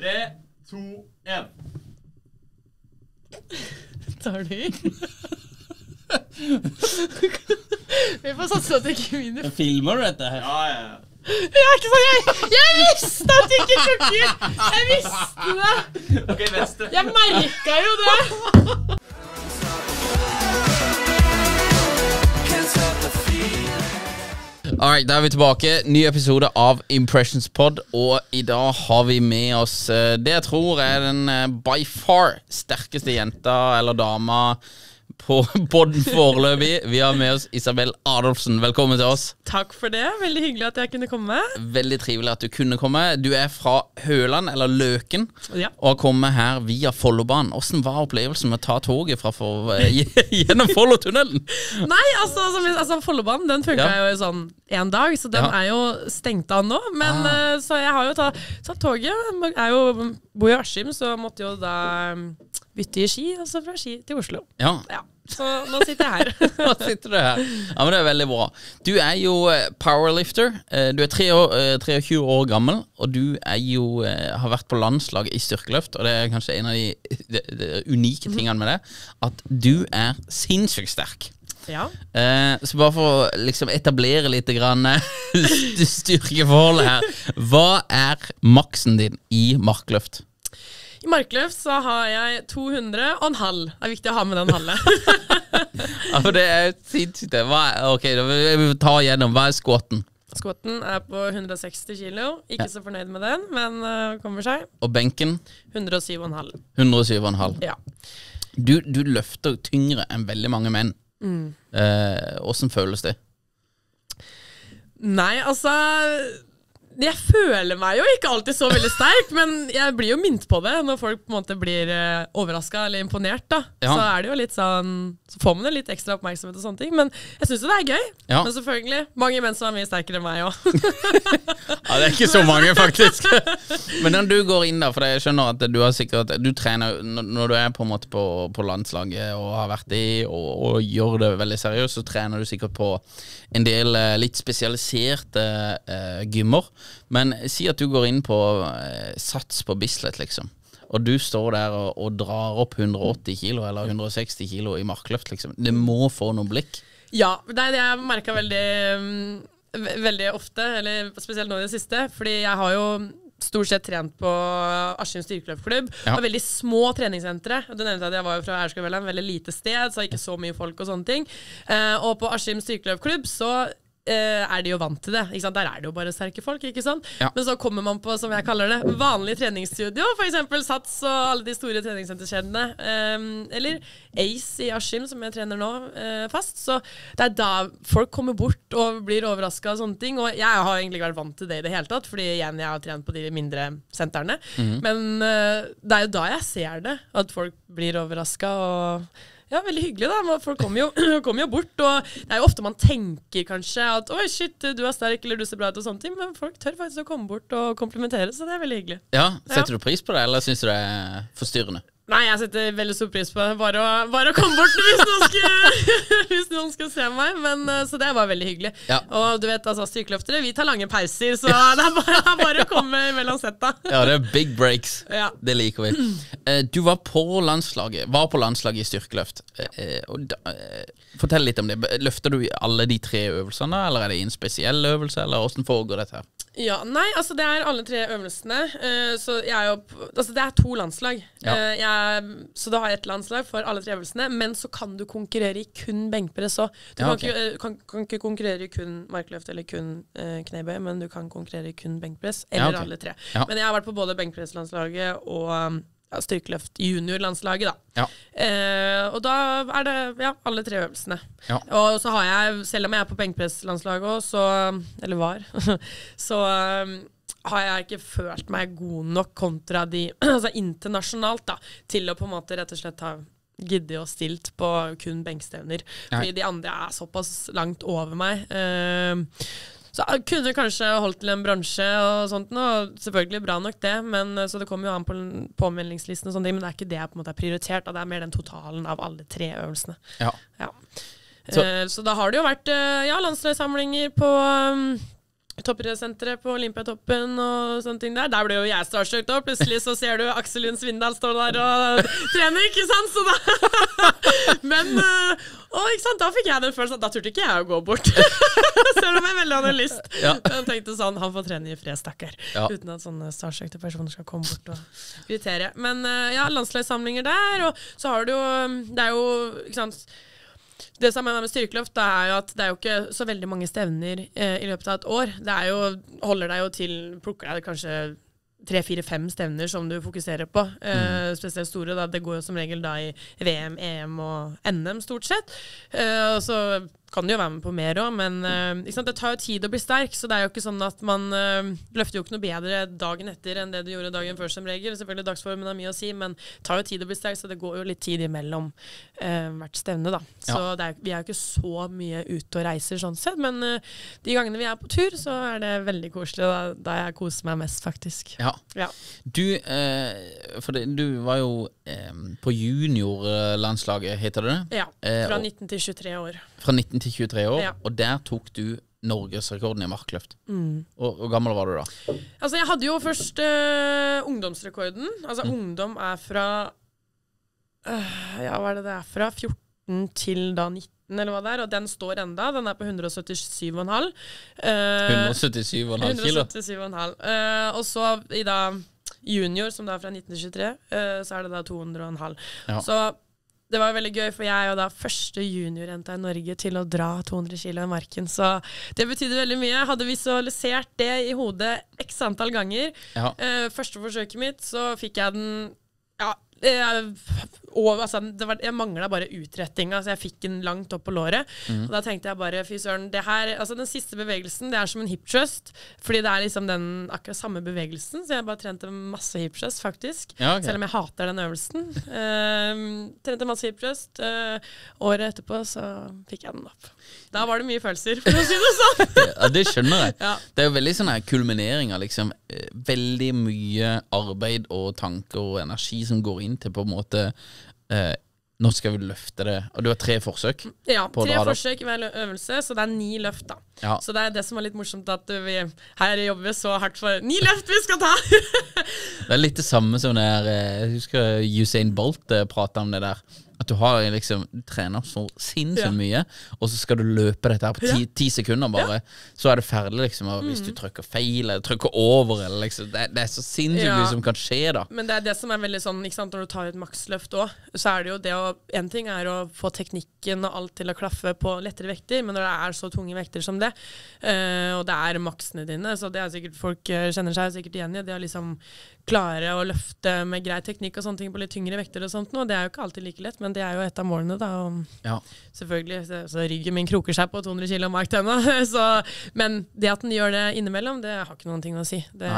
Tre, to, én. Tar du i? Vi får satse at det ikke vinner. Filmer du dette her? Ja, ja, ja. Jeg er ikke sånn, jeg, jeg visste at du ikke tok i! Jeg visste det! Ok, neste. Jeg merka jo det. Alright, Da er vi tilbake. Ny episode av Impressions Pod. Og i dag har vi med oss eh, det jeg tror er den eh, by far sterkeste jenta eller dama på podden foreløpig. Vi har med oss Isabel Adolfsen. Velkommen til oss. Takk for det. Veldig hyggelig at jeg kunne komme. Veldig trivelig at du kunne komme. Du er fra Høland, eller Løken, Ja. og har kommet her via Follobanen. Hvordan var opplevelsen med å ta toget fra for, gjennom Follotunnelen? Nei, altså, som altså Follobanen den funka Ja. jo i sånn én dag, så den Ja. er jo stengt av nå. Men Ah. eh, Så jeg har jo tatt, tatt toget. Jeg jo, bor i Askim, så måtte jo da mm, bytte i Ski, og så fra Ski til Oslo. Ja, Ja, Så nå sitter jeg her. Nå sitter du her. Ja, men Det er veldig bra. Du er jo eh, powerlifter. Eh, Du er tre år, eh, 23 år gammel, og du er jo, har vært på landslag i styrkeløft. Og det er kanskje en av de, de, de unike tingene med det, at du er sinnssykt sterk. ja. Eh, så bare for å liksom etablere litt grann, styrkeforholdet her. Hva er maksen din i markløft? I markløft så har jeg 200 og en halv. Det er viktig å ha med den halve. Ja, for det er sinnssykt. ok, da vil vi ta igjennom. Hva er squatten? Squatten er på 160 kilo. Ikke så fornøyd med den, men uh, kommer seg. Og benken? 107,5. 107,5. Ja. Du, du løfter tyngre enn veldig mange menn. Mm. uh, føles det? Nei, altså Jeg føler meg jo ikke alltid så veldig sterk, men jeg blir jo minnet på det når folk på en måte blir uh, overraska eller imponert. da Ja. Så er det jo litt sånn Så får man jo litt ekstra oppmerksomhet og sånne ting. Men jeg syns jo det er gøy. Ja. Men selvfølgelig, mange menn som er mye sterkere enn meg òg. Ja, Det er ikke så mange, faktisk. Men når du går inn, da, for jeg skjønner at du har sikkert Du trener når når du er på en måte på, på landslaget og har vært i, og, og gjør det veldig seriøst, så trener du sikkert på en del eh, litt spesialiserte eh, gymmer. Men si at du går inn på eh, Sats på Bislett, liksom. Og du står der og, og drar opp 180 kilo eller 160 kilo i markløft, liksom. Det må få noen blikk. Ja, det er jeg merka veldig, mm, veldig ofte, eller spesielt nå i det siste. Fordi jeg har jo stort sett trent på Askim styrkeløpklubb. Ja. Og veldig små treningssentre. Du nevnte at jeg var jo fra Aurskog-Velland, veldig lite sted, så ikke så mye folk og sånne ting. Eh, og på Askim styrkeløpklubb så er de jo vant til det. Der er det jo bare sterke folk. ikke sant? Ja. Men så kommer man på, som jeg kaller det, vanlig treningsstudio. F.eks. Sats og alle de store treningssenterkjedene. Um, eller Ace i Askim, som jeg trener nå eh, fast. Så det er da folk kommer bort og blir overraska og sånne ting. Og jeg har egentlig ikke vært vant til det i det hele tatt, fordi igjen, jeg har trent på de mindre sentrene. Men eh, det er jo da jeg ser det, at folk blir overraska og ja, veldig hyggelig da, Folk kommer jo, kommer jo bort, og det er jo ofte man tenker kanskje at Oi, shit, du er sterk, eller du ser bra ut, og sånne ting, men folk tør faktisk å komme bort og komplimentere, så det er veldig hyggelig. Ja, Setter du pris på det, eller syns du det er forstyrrende? Nei, jeg setter veldig stor pris på det. Bare å, bare å komme bort hvis noen skal, hvis noen skal se meg. Men, eh, så det var veldig hyggelig. Ja. Og du vet, altså, styrkeløftere, vi tar lange pauser, så det er bare, bare å komme mellom setta. Ja, det er big breaks. Ja. Det liker vi. Eh, Du var på landslaget Var på landslaget i styrkeløft. Eh, da, Fortell litt om det. Løfter du alle de tre øvelsene, eller er det en spesiell øvelse, eller åssen foregår dette? her? Ja, Nei, altså det er alle tre øvelsene. Uh, så jeg er jo Altså det er to landslag. Ja. Uh, jeg, så da har jeg ett landslag for alle tre øvelsene. Men så kan du konkurrere i kun benkpress òg. Du Ja, kan, okay. ikke, eh, kan, kan ikke konkurrere i kun markløft eller kun uh, knebøy, men du kan konkurrere i kun benkpress. Ja, Eller alle tre. Men jeg har vært på både benkpresslandslaget og um, ja, styrkeløft juniorlandslaget, da. Ja. Eh, og da er det ja, alle tre øvelsene. Ja. Og så har jeg, selv om jeg er på benkpresslandslaget òg, så Eller var. så um, har jeg ikke følt meg god nok kontra de Altså internasjonalt, da, til å på en måte rett og slett ha giddet og stilt på kun benkstevner. Fordi de andre er såpass langt over meg. Um, så jeg kunne kanskje holdt til en bransje og sånt noe. selvfølgelig bra nok det, men eh, så det kommer jo an på påmeldingslisten og sånne ting, men det er ikke det jeg på en måte er prioritert, det er mer den totalen av alle tre øvelsene. Ja. Ja. Så- Så, så da har det jo vært eh, ja, landslagssamlinger på um, toppidrettssenteret på Olympiatoppen og sånne ting der. Der ble jo jeg starstruck da. Plutselig så ser du Aksel Lund Svindal stå der og trene, ikke sant? Så da Men og, sant? da fikk jeg den følelsen at da turte ikke jeg å gå bort. Selv om jeg veldig hadde lyst. Ja. Men tenkte sånn, Han får trene i fred, stakkar. Ja. Uten at sånne starsøkte personer skal komme bort og irritere. Men øh, ja, landslagssamlinger der, og så har du jo Det er jo ikke sant det som er med styrkeløft, det er jo at det er jo ikke så veldig mange stevner eh, i løpet av et år. Det er jo, holder deg jo til Plukker deg kanskje tre, fire, fem stevner som du fokuserer på. Uh, spesielt store. Da. Det går jo som regel da i VM, EM og NM, stort sett. Uh, og så kan du jo være med på mer òg, men uh, det tar jo tid å bli sterk. Så det er jo ikke sånn at man uh, løfter jo ikke noe bedre dagen etter enn det du gjorde dagen før, som regel. Selvfølgelig dagsformen har mye å si, men det tar jo tid å bli sterk, så det går jo litt tid imellom uh, hvert stevne, da. Så Ja. det er, vi er jo ikke så mye ute og reiser sånn sett, men de gangene vi er på tur, så er det veldig koselig. Da, da jeg koser meg mest, faktisk. Ja. Ja. Du, for det, du var jo på juniorlandslaget, heter det det? Ja, fra og- 19 til 23 år. Fra 19 til 23 år, Ja. og der tok du norgesrekorden i markløft. Mm. Og Hvor gammel var du da? Altså, jeg hadde jo først øh, ungdomsrekorden. Altså, ungdom er fra øh, Ja, hva er det det er fra? 14 til da 19, eller hva det er. Og den står enda. Den er på 177,5. Uh, 177,5 kilo. 177,5. Eh, og så i da junior, som da er fra 19 til 23, eh, så er det da 200,5. Ja. Så det var veldig gøy, for jeg er jo da første juniorjenta i Norge til å dra 200 kg i marken. Så det betydde veldig mye. Jeg hadde visualisert det i hodet x antall ganger. Ja. Uh, første forsøket mitt så fikk jeg den og, altså, det var, jeg mangla bare utrettinga, så jeg fikk den langt opp på låret. Mm. Og da tenkte jeg bare fy søren, det her Altså den siste bevegelsen, det er som en hip thrust. Fordi det er liksom den akkurat samme bevegelsen, så jeg bare trente masse hip thrust, faktisk. Ja, okay. Selv om jeg hater den øvelsen. Eh, trente masse hip thrust. Eh, året etterpå så fikk jeg den opp. Da var det mye følelser, for å si det sånn. Ja, det skjønner jeg. Ja. Det er jo veldig sånn her kulminering liksom eh, veldig mye arbeid og tanker og energi som går inn til på en måte eh, Nå skal vi løfte det. Og du har tre forsøk. Ja, På tre forsøk i hver øvelse, så det er ni løft, da. Ja. Så det er det som er litt morsomt, at vi her jobber vi så hardt for ni løft vi skal ta! Det er litt det samme som det er eh, Jeg husker Usain Bolt eh, prata om det der. At du har liksom Du trener så sinnssykt Ja. mye, og så skal du løpe dette her på ti, ti sekunder bare. Så er det ferdig, liksom. Og hvis Mm. du trykker feil, eller trykker over, eller liksom Det, det er så sinnssykt Ja. mye som kan skje, da. Men det er det som er veldig sånn, ikke sant, når du tar et maksløft òg, så er det jo det å En ting er å få teknikken og alt til å klaffe på lettere vekter, men når det er så tunge vekter som det, øh, og det er maksene dine, så det er sikkert folk eh, kjenner seg sikkert igjen i, det å liksom klare å løfte med grei teknikk og sånne ting på litt tyngre vekter og sånt noe. det er jo ikke alltid like lett, men det er jo et av målene, da. Og Ja. selvfølgelig, så, så ryggen min kroker seg på 200 kg mark ennå, så Men det at den gjør det innimellom, det har ikke noen ting å si. Det,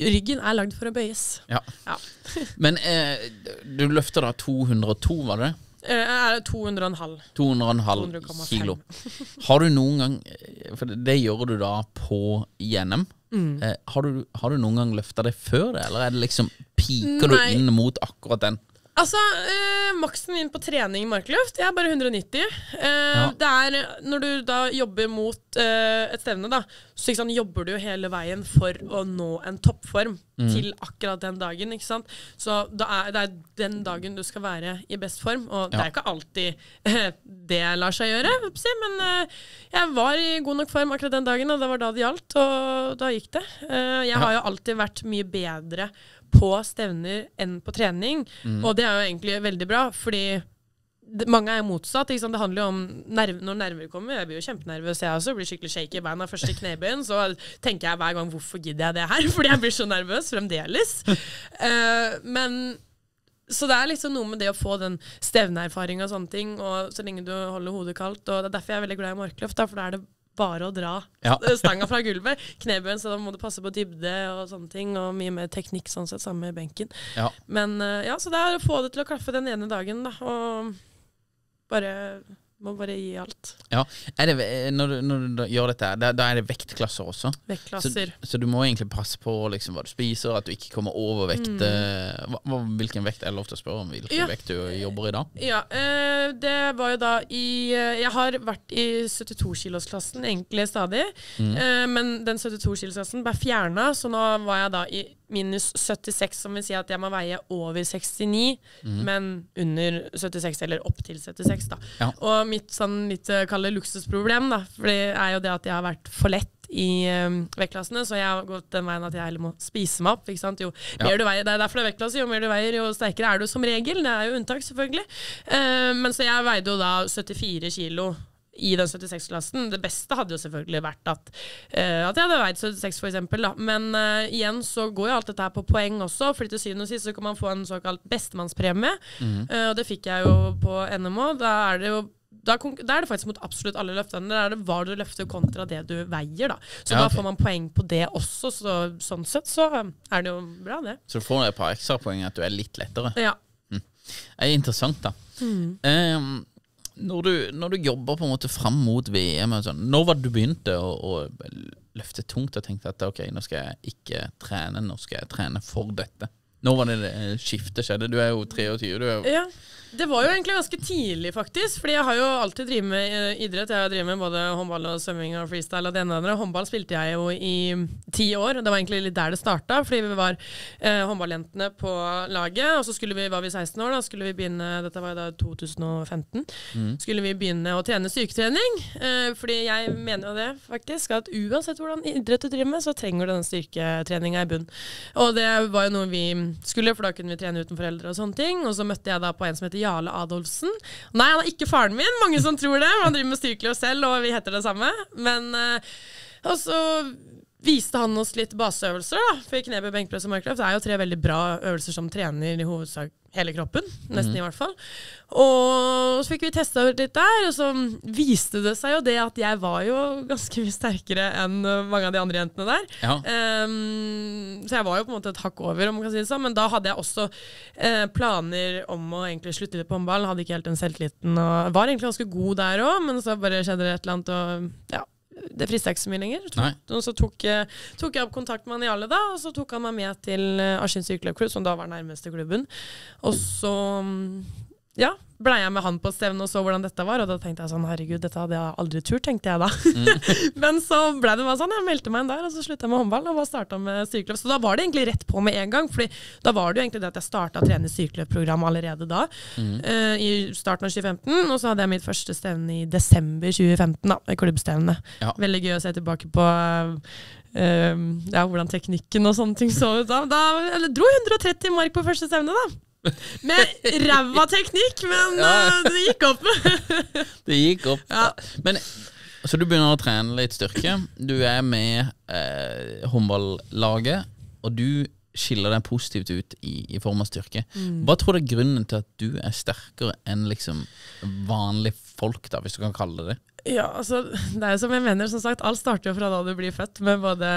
ryggen er lagd for å bøyes. Ja. Ja. Men eh, du løfter da 202, var det? Eh, er det 200,5. 200,5 200,5. kilo. Har du noen gang eh, For det, det gjør du da på NM. Mm. Eh, har, du, har du noen gang løfta det før det, eller er det liksom piker Nei. du inn mot akkurat den? Altså, eh, maksen min på trening i markløft Jeg er bare 190. Eh, Ja. Det er når du da jobber mot eh, et stevne, da, så sant, jobber du jo hele veien for å nå en toppform Mm. til akkurat den dagen. ikke sant? Så er, det er den dagen du skal være i best form, og det er ikke alltid eh, det lar seg gjøre, men eh, jeg var i god nok form akkurat den dagen, og det var da det gjaldt, og da gikk det. Eh, jeg har jo alltid vært mye bedre på stevner enn på trening, Mm. og det er jo egentlig veldig bra, fordi det, mange er motsatt. Det handler jo om nerv, når nerver kommer. Jeg blir jo kjempenervøs, jeg også. Blir skikkelig shaky i beina. Første knebøyen. Så tenker jeg hver gang hvorfor gidder jeg det her? Fordi jeg blir så nervøs fremdeles. uh, men så det er liksom noe med det å få den stevneerfaringa og sånne ting, og så lenge du holder hodet kaldt. Og det er derfor jeg er veldig glad i markløft, da, for da er det bare å dra Ja. stanga fra gulvet. Knebøyen, så da må du passe på dybde og sånne ting, og mye mer teknikk sånn sett, sammen med benken. Ja. Men eh, ja, så det er å få det til å klaffe den ene dagen, da, og bare Må bare gi alt. Ja. Det, når, du, når du gjør dette, da, da er det vektklasser også? Vektklasser. så du må egentlig passe på liksom, hva du spiser, at du ikke kommer over vekt. Mm. Hva, hva, hvilken vekt er det lov til å spørre om? Hvilken Ja. vekt du jobber i da? Ja, eh, det var jo da i eh, Jeg har vært i 72-kilosklassen egentlig stadig. Eh, men den 72-kilosklassen ble fjerna, så nå var jeg da i minus 76, som vil si at jeg må veie over 69, men under 76, eller opp til 76, da. Ja. Og mitt sånn litt kalde kalle luksusproblem, da, for det er jo det at jeg har vært for lett i um, vektklassene, så jeg har gått den veien at jeg heller må spise meg opp. Ikke sant? Jo Ja. mer du veier, Det er derfor det er vektklasse. Jo mer du veier, jo sterkere er du som regel. Det er jo unntak, selvfølgelig. Uh, men så jeg veide jo da 74 kilo i den 76-klassen. Det beste hadde jo selvfølgelig vært at, uh, at jeg hadde veid 76, for eksempel, da. Men uh, igjen så går jo alt dette her på poeng også, fordi til syvende og sist så kan man få en såkalt bestemannspremie. Eh, og det fikk jeg jo på NMO. Da er det jo da, er det faktisk mot absolutt alle løftene. Da er det hva du løfter kontra det du veier. da. Så Ja, da får man poeng på det også. Så, sånn sett så er det jo bra, det. Så du får et par ekstrapoeng at du er litt lettere. Ja. Det er interessant, da. Eh, når, du, når du jobber på en måte fram mot VM, sånn, når var det du begynte å, å løfte tungt og tenkte at ok, nå skal jeg ikke trene, nå skal jeg trene for dette? Når var det det skiftet skjedde? Du er jo 23. Du er jo, Ja, det var jo egentlig ganske tidlig, faktisk. Fordi jeg har jo alltid drevet med eh, idrett. Jeg har drevet med både håndball og svømming og freestyle og det ene og det andre. Håndball spilte jeg jo i ti år. Det var egentlig litt der det starta, fordi vi var eh, håndballjentene på laget. Og så skulle vi, var vi 16 år, da skulle vi begynne Dette var jo da 2015. Skulle vi begynne å trene styrketrening. Eh, fordi jeg mener jo det, faktisk, at uansett hvordan idrett du driver med, så trenger du denne styrketreninga i bunn. Og det var jo noe vi skulle, for da kunne vi trene uten foreldre og sånne ting. Og så møtte jeg da på en som heter Jarle Adolfsen. Nei, han er ikke faren min, mange som tror det. Han driver med styrkløp selv, og vi heter det samme. Men eh, Og så viste han oss litt baseøvelser, da. For knebøy, benkpress og markløft er jo tre veldig bra øvelser som trener i hovedsak hele kroppen. Nesten i hvert fall. Og så fikk vi testa ut litt der, og så viste det seg jo det at jeg var jo ganske mye sterkere enn mange av de andre jentene der. ja. Um, så jeg var jo på en måte et hakk over, om man kan si det sånn. Men da hadde jeg også uh, planer om å egentlig slutte litt på håndballen. Hadde ikke helt den selvtilliten og var egentlig ganske god der òg, men så bare skjedde det et eller annet, og ja. Det frista ikke så mye lenger. Tok, så tok, eh, tok jeg opp kontakt med han Jarle, da, og så tok han meg med til uh, Askim sykkelklubb, som da var nærmeste klubben. Og så mm, ja, blei jeg med han på stevne og så hvordan dette var, og da tenkte jeg sånn herregud, dette hadde jeg aldri turt, tenkte jeg da. Men så blei det bare sånn, jeg meldte meg inn der, og så slutta jeg med håndball og bare starta med styrkeløp. Så da var det egentlig rett på med en gang, Fordi da var det jo egentlig det at jeg starta å trene styrkeløpprogram allerede da, eh, i starten av 2015, og så hadde jeg mitt første stevne i desember 2015, da, klubbstevnet klubbstevne. Ja. Veldig gøy å se tilbake på eh, ja, hvordan teknikken og sånne ting så ut da. Da eller, dro 130 mark på første stevne, da. Med ræva teknikk, men Ja. uh, det gikk opp. Det gikk opp. Ja. Men Så du begynner å trene litt styrke. Du er med eh, håndballaget, og du skiller deg positivt ut i, i form av styrke. Hva tror du er grunnen til at du er sterkere enn liksom vanlige folk, da, hvis du kan kalle det det? Ja, altså, det er jo som jeg mener, som sagt, alt starter jo fra da du blir født, med både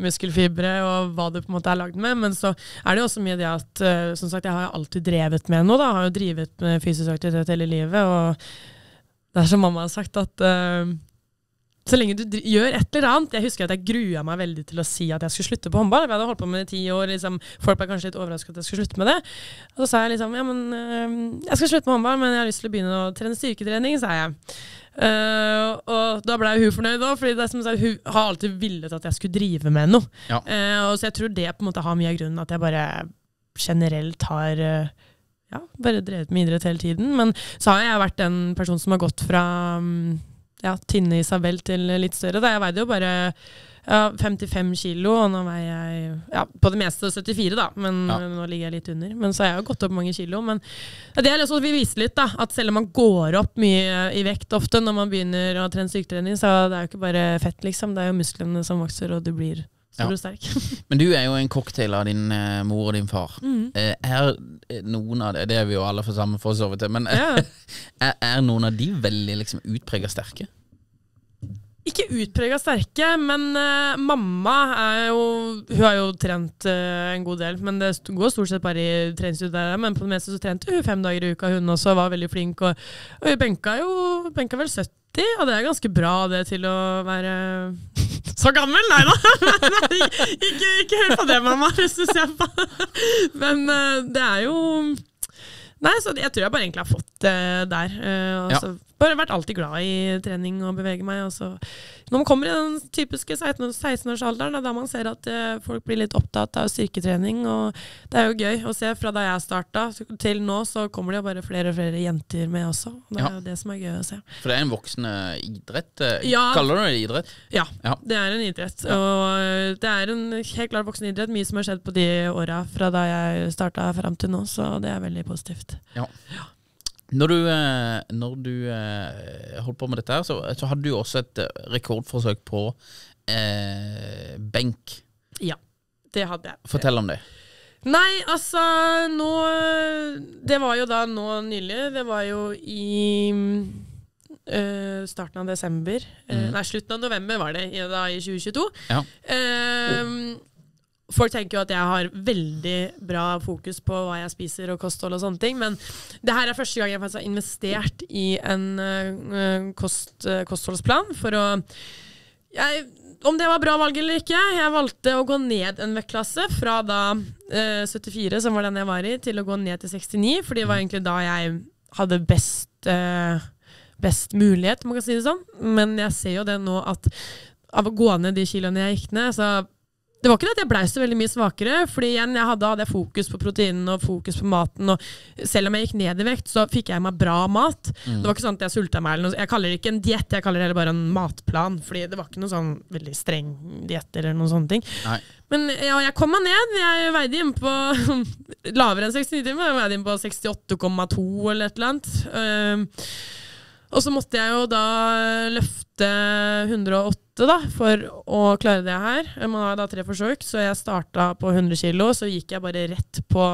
muskelfibre og hva du på en måte er lagd med. Men så er det jo også mye det at eh, som sagt, jeg har jo alltid drevet med noe. da, jeg Har jo drevet med fysisk aktivitet hele livet. Og det er som mamma har sagt, at eh, så lenge du gjør et eller annet Jeg husker at jeg grua meg veldig til å si at jeg skulle slutte på håndball. Vi hadde holdt på med det i ti år. Liksom, folk ble kanskje litt overrasket at jeg skulle slutte med det. Og så sa jeg liksom ja, men øh, jeg skal slutte med håndball, men jeg har lyst til å begynne å trene styrketrening, sa jeg. Uh, og da ble hun fornøyd òg, for hun har alltid villet at jeg skulle drive med noe. Ja. Uh, og så jeg tror det på en måte har mye av grunnen at jeg bare generelt har uh, ja, bare drevet med idrett hele tiden. Men så har jeg vært en person som har gått fra mm, ja, tynne Isabel til litt større. Da. Jeg veide jo bare ja, 55 kilo, og nå veier jeg ja, på det meste 74, da. Men Ja. nå ligger jeg litt under. Men så har jeg jo gått opp mange kilo. Men det er liksom, vi viser litt, da. At selv om man går opp mye i vekt ofte når man begynner å trene styrketrening, så det er jo ikke bare fett, liksom. Det er jo musklene som vokser, og du blir stor Ja. og sterk. Men du er jo en cocktail av din eh, mor og din far. Mm. Eh, er eh, noen av det Det er vi jo alle for sammen for å sove til, men Ja. er, er noen av de veldig liksom utprega sterke? ikke utprega sterke, men uh, mamma er jo Hun har jo trent uh, en god del, men det går stort sett bare i treningsstudiet. Men på det meste så trente hun fem dager i uka, hun også, var veldig flink. Og, og hun benka jo benka vel 70, og det er ganske bra det til å være så gammel? Nei da! Ikke, ikke hør på det, mamma, hvis du ser på. Men eh, det er jo Nei, så jeg tror jeg bare egentlig har fått det der. Og så Ja. Bare vært alltid glad i trening og bevege meg. Også. når man kommer i den typiske 16 16-årsalderen, da man ser at eh, folk blir litt opptatt av styrketrening, og det er jo gøy å se fra da jeg starta til nå, så kommer det jo bare flere og flere jenter med også. Det er Ja. jo det som er gøy å se. For det er en voksende idrett. eh, Ja. Kaller du det idrett? Ja, Ja. det er en idrett. Og øh, det er en helt klart voksen idrett. Mye som har skjedd på de åra fra da jeg starta fram til nå, så det er veldig positivt. Når du, eh, når du eh, holdt på med dette, her, så, så hadde du også et eh, rekordforsøk på eh, benk. Ja, det hadde jeg. Fortell om det. Nei, altså nå Det var jo da nå nylig. Det var jo i øh, starten av desember. Mhm. nei, slutten av november var det, i, da i 2022. Ja. Eh, folk tenker jo at jeg har veldig bra fokus på hva jeg spiser og kosthold og sånne ting, men det her er første gang jeg faktisk har investert i en øh, kost, øh, kostholdsplan for å jeg, om det var bra valg eller ikke. Jeg valgte å gå ned en vektklasse fra da eh, 74, som var den jeg var i, til å gå ned til 69, for det var egentlig da jeg hadde best, eh, best mulighet, man kan si det sånn. Men jeg ser jo det nå at av å gå ned de kiloene jeg gikk ned, så det var ikke det at jeg blei så veldig mye svakere, fordi igjen, jeg hadde, hadde jeg fokus på proteinene og fokus på maten. Og selv om jeg gikk ned i vekt, så fikk jeg meg bra mat. Mm. Det var ikke sånn at jeg sulta meg. eller noe. Jeg kaller det ikke en diett, jeg kaller det heller bare en matplan. Fordi det var ikke noe sånn veldig streng diett eller noen sånne ting. Nei. Men ja, jeg kom meg ned. Jeg veide inn på lavere enn 69 timer. Jeg veide inn på 68,2 eller et eller annet. Ehm, og så måtte jeg jo da løfte 108 da, for å klare det her. Man har da tre forsøk, så jeg starta på 100 kg. Så gikk jeg bare rett på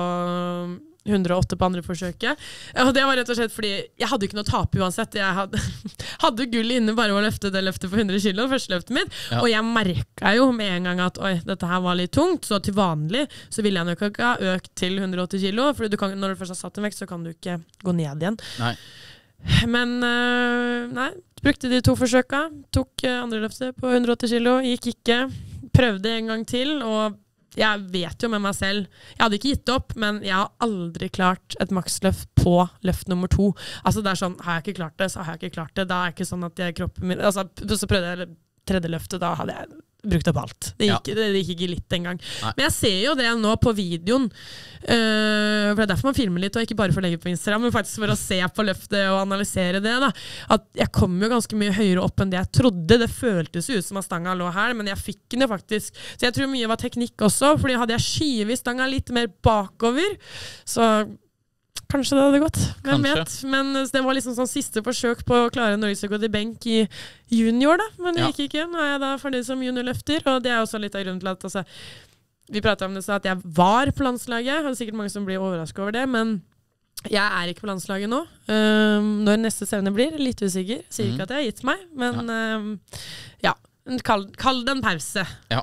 108 på andre forsøket. Og det var rett og slett fordi jeg hadde ikke noe å tape uansett. Jeg hadde, hadde gull inne bare å løfte det løftet på 100 kg, første løftet mitt. Ja. Og jeg merka jo med en gang at oi, dette her var litt tungt. Så til vanlig så ville jeg nok ikke ha økt til 180 kg. For du kan, når du først har satt en vekt, så kan du ikke gå ned igjen. Nei. Men øh, nei, brukte de to forsøka. Tok øh, andre løftet på 180 kg. Gikk ikke. Prøvde en gang til. Og jeg vet jo med meg selv Jeg hadde ikke gitt opp, men jeg har aldri klart et maksløft på løft nummer to. Altså det er sånn, Har jeg ikke klart det, så har jeg ikke klart det. Da er det ikke sånn at jeg, kroppen min altså, Så prøvde jeg tredje løftet, da hadde jeg brukt opp alt. Det gikk, ja. det gikk ikke litt engang. Men jeg ser jo det nå på videoen. Uh, for Det er derfor man filmer litt, og ikke bare for å legge på Instagram, men faktisk for å se på løftet og analysere det. da. At jeg kom jo ganske mye høyere opp enn det jeg trodde. Det føltes jo ut som at stanga lå her, men jeg fikk den jo faktisk. Så jeg tror mye var teknikk også, fordi hadde jeg skyvet stanga litt mer bakover, så Kanskje det hadde gått. Hvem vet. Men eh, det var liksom sånn siste forsøk på å klare norgesrekord i benk i junior, da. Men det Ja. gikk ikke. Nå er jeg da ferdig som juniorløfter, og det er også litt av grunnen til at altså, Vi prata om det så at jeg var på landslaget, det er sikkert mange som blir overraska over det, men jeg er ikke på landslaget nå. Um, når neste stevne blir, litt usikker. Sier Mhm. ikke at jeg har gitt meg, men um, ja. Kall, kall det en pause. Ja.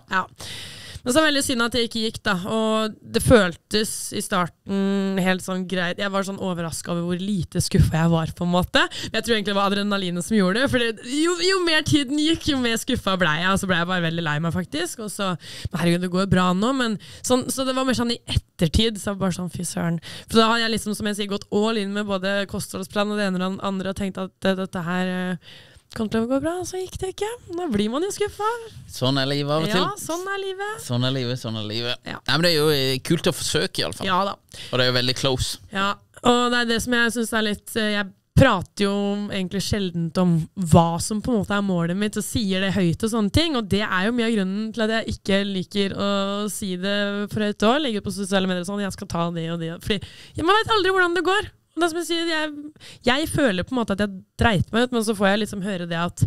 Men så er det veldig synd at det ikke gikk, da. Og det føltes i starten helt sånn greit. Jeg var sånn overraska over hvor lite skuffa jeg var, på en måte. Men jeg tror egentlig det var adrenalinet som gjorde det. For jo, jo mer tiden gikk, jo mer skuffa ble jeg. Og så ble jeg bare veldig lei meg, faktisk. Og så Herregud, det går bra nå, men sånn, Så det var mer sånn i ettertid. Så bare sånn, fy søren. For da har jeg liksom, som jeg sier, gått all in med både kostholdsplan og det ene og det andre og tenkt at dette her eh, kom til å gå bra, så gikk det ikke. Da blir man jo skuffa. Sånn er livet av og til. Ja, sånn er livet. Sånn er livet, sånn er livet. Ja. Nei, men Det er jo eh, kult å forsøke, iallfall. Ja da. Og det er jo veldig close. Ja, og det er det som jeg syns er litt eh, Jeg prater jo egentlig sjelden om hva som på en måte er målet mitt, og sier det høyt og sånne ting. Og det er jo mye av grunnen til at jeg ikke liker å si det for høyt òg. Legge ut på sosiale medier og sånn. Jeg skal ta det og det. Fordi man vet aldri hvordan det går. Det er som jeg, sier, jeg, jeg føler på en måte at jeg dreit meg ut, men så får jeg liksom høre det at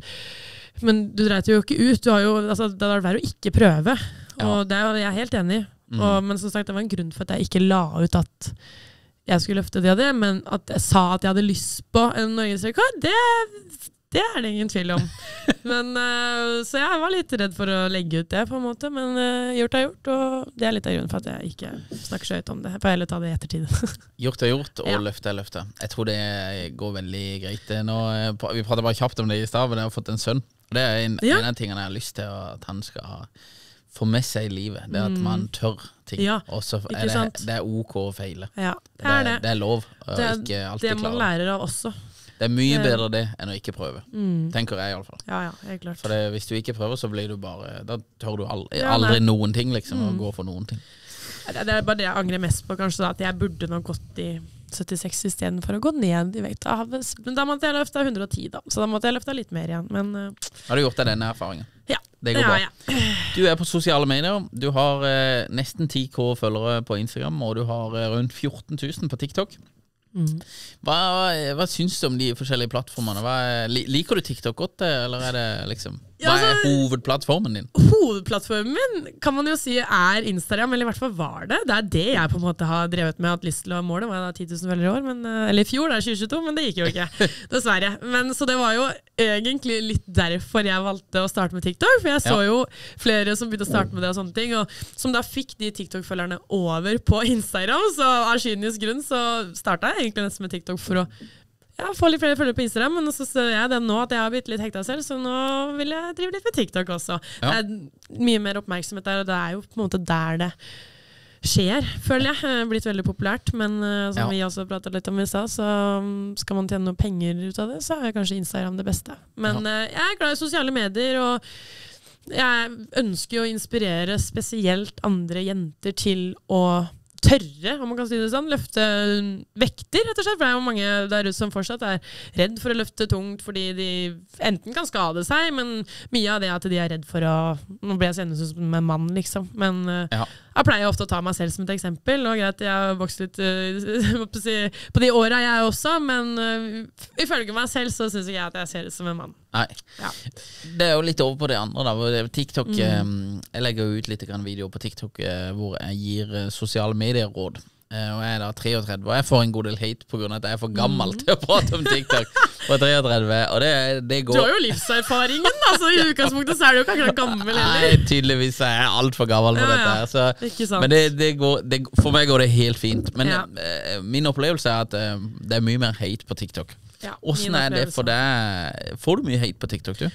Men du dreit jo ikke ut. Du har jo, altså, det er verre å ikke prøve. Og det er jeg er helt enig i. Mm. Og, men som sagt, det var en grunn for at jeg ikke la ut at jeg skulle løfte det og det, men at jeg sa at jeg hadde lyst på en norgesrekord, det Det er det ingen tvil om. Men, eh, så jeg var litt redd for å legge ut det, på en måte. Men eh, gjort er gjort, og det er litt av grunnen for at jeg ikke snakker så høyt om det. Jeg får heller ta det i ettertid. Gjort er gjort, og Ja. løfte er løfte. Jeg tror det går veldig greit. Nå, eh, vi prata bare kjapt om det i stad, men jeg har fått en sønn. Og Det er en, Ja. en av tingene jeg har lyst til at han skal få med seg i livet. Det at man tør ting. Mm. Ja, og så er det, det er ok å feile. ja, Det det er det. det er lov å Det er ikke alltid Det man lærer av også. Det er mye bedre det enn å ikke prøve. Mm. Tenker jeg iallfall. Ja, ja, helt klart. For det, hvis du ikke prøver, så blir du bare Da tør du aldri, aldri noen ting, liksom. Å Mm. gå for noen ting. Det er bare det jeg angrer mest på, kanskje. Da, at jeg burde nå gått i 76 istedenfor å gå ned i vekt. Men da måtte jeg løfta 110, da. Så da måtte jeg løfta litt mer igjen. Men uh. Har du gjort deg denne erfaringen? ja. Det går ja, bra. ja. Du er på sosiale medier. Du har eh, nesten 10K følgere på Instagram, og du har eh, rundt 14 000 på TikTok. Mm. Hva, hva syns du om de forskjellige plattformene? Hva er, liker du TikTok godt, eh, eller er det liksom Hva er altså- hovedplattformen din? Hovedplattformen min kan man jo si er Instagram, eller i hvert fall var det. Det er det jeg på en måte har drevet med, hatt lyst til å måle. Var da 10 000 følgere i år, men, eh, eller i fjor, det er 2022, men det gikk jo ikke. Dessverre. Men, så det var jo egentlig litt derfor jeg valgte å starte med TikTok. For jeg så Ja. jo flere som begynte å starte med det, og sånne ting, og som da fikk de TikTok-følgerne over på Instagram. Så av kynisk grunn så starta jeg egentlig nesten med TikTok for å ja, får litt flere følgere på Instagram, men så ser jeg det nå at jeg har blitt litt hekta selv, så nå vil jeg drive litt med TikTok også. Ja. Det er mye mer oppmerksomhet der, og det er jo på en måte der det skjer, føler jeg. Eh, Blitt veldig populært, men eh, som Ja. vi også prata litt om i stad, så mm, skal man tjene noe penger ut av det, så er kanskje Instagram det beste. Men eh, jeg er glad i sosiale medier, og jeg ønsker jo å inspirere spesielt andre jenter til å tørre, om man kan si det sånn, løfte vekter, rett og slett. For det er jo mange der ute som fortsatt er redd for å løfte tungt fordi de enten kan skade seg, men mye av det at de er redd for å Nå ble jeg senest ut som en mann, liksom. Men eh, Ja. Jeg pleier ofte å ta meg selv som et eksempel. Og greit, jeg har vokst litt eh, på de åra, jeg også, men uh, ifølge meg selv så syns ikke jeg at jeg ser ut som en mann. Nei. Ja. Det er jo litt over på det andre. da TikTok Mm. eh, Jeg legger jo ut litt videoer på TikTok hvor jeg gir sosiale medier-råd. Eh, og jeg er da 33, og jeg får en god del hate pga. at jeg er for gammel Mm. til å prate om TikTok. På 33, og det, det Du har jo livserfaringen, altså. I utgangspunktet så er du jo ikke akkurat gammel Nei, tydeligvis er jeg altfor gammel for Ja, dette. ja. her Så. Men det, det går, det, for meg går det helt fint. Men Ja. eh, min opplevelse er at eh, det er mye mer hate på TikTok. Ja, Åssen er det for deg? Får du mye hate på TikTok, du?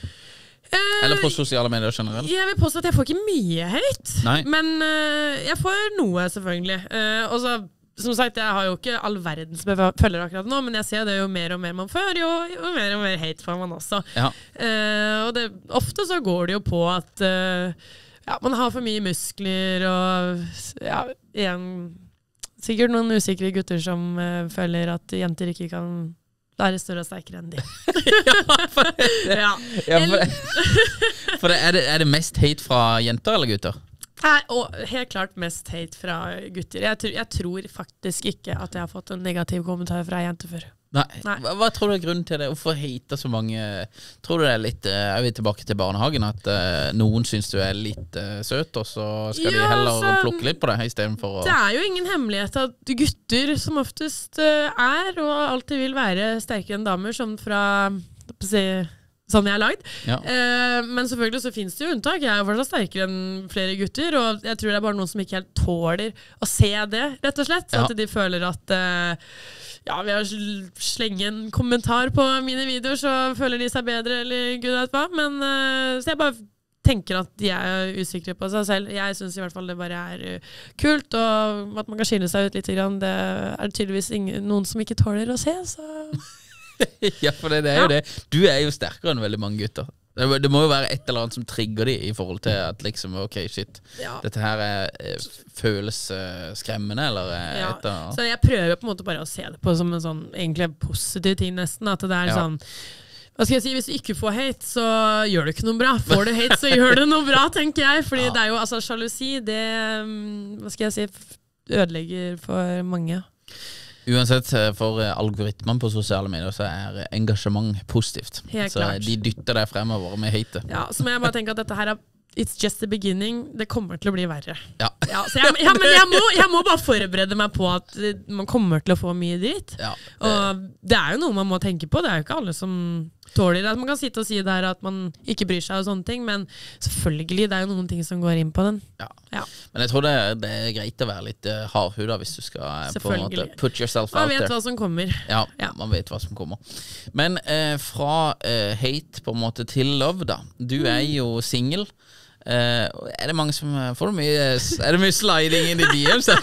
Eh, Eller på sosiale medier generelt? Jeg vil påstå at jeg får ikke mye hate, Nei. men eh, jeg får noe, selvfølgelig. Eh, og så, som sagt, jeg har jo ikke all verdens følgere akkurat nå, men jeg ser det jo mer og mer man får, jo, jo mer og mer hate får man også. Ja. Uh, og det, ofte så går det jo på at uh, ja, man har for mye muskler og ja, igjen Sikkert noen usikre gutter som uh, føler at jenter ikke kan være større og sterkere enn de. ja. Ja, for, for det, er, det, er det mest hate fra jenter eller gutter? Nei, og helt klart mest hate fra gutter. Jeg, tror- jeg tror faktisk ikke at jeg har fått en negativ kommentar fra ei jente før. Nei. Nei. Hva, hva tror du er grunnen til det? Hvorfor hater så mange Tror du det er litt eh, Er vi tilbake til barnehagen? At uh, noen syns du er litt uh, søt, og så skal de heller altså, plukke litt på deg istedenfor å Det er jo ingen hemmelighet at gutter som oftest uh, er, og alltid vil være sterkere enn damer, sånn fra si, Sånn jeg er lagd. ja. Men selvfølgelig så finnes det jo unntak. Jeg er fortsatt sterkere enn flere gutter, og jeg tror det er bare noen som ikke helt tåler å se det, rett og slett. Ja. At de føler at ja, ved å slenge en kommentar på mine videoer, så føler de seg bedre, eller gud vet hva. Men eh, så jeg bare tenker at de er usikre på seg selv. Jeg syns i hvert fall det bare er eh, kult, og at man kan skille seg ut litt. Grann. Det er tydeligvis ingen, noen som ikke tåler å se, så ja, for det, det er jo Ja. det. Du er jo sterkere enn veldig mange gutter. Det, det må jo være et eller annet som trigger de i forhold til at liksom Ok, shit, ja. dette her er, eh, føles eh, skremmende, eller eh, Ja, et eller annet. Så jeg prøver på en måte bare å se det på som en sånn egentlig en positiv ting, nesten. At det er Ja. sånn hva skal jeg si, Hvis du ikke får hate, så gjør du ikke noe bra. Får du hate, så gjør du noe bra, tenker jeg. Fordi Ja. det er jo altså sjalusi, det mm, Hva skal jeg si ødelegger for mange. Uansett, eh, for eh, algoritmene på sosiale medier så er eh, engasjement positivt. Helt så klart. de dytter deg fremover med hate. Ja, Så må jeg bare tenke at dette her er It's just the beginning. Det kommer til å bli verre. Ja. Ja, så jeg, ja, men jeg må, jeg må bare forberede meg på at eh, man kommer til å få mye dritt. Ja, Og det er jo noe man må tenke på. Det er jo ikke alle som tåler At man kan sitte og si der at man ikke bryr seg og sånne ting, men selvfølgelig, det er jo noen ting som går inn på den. Ja. Ja. Men jeg tror det, er- det er greit å være litt uh, hardhuda hvis du skal eh, på en måte put yourself Man out vet hva som kommer. Ja, Ja. man vet hva som kommer. Men eh, fra eh, hate på en måte til love, da. Du er jo singel. Eh, er det mange som eh, Får mye Er det mye sliding inn i DMs?